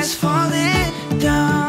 Falling down